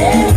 Yeah.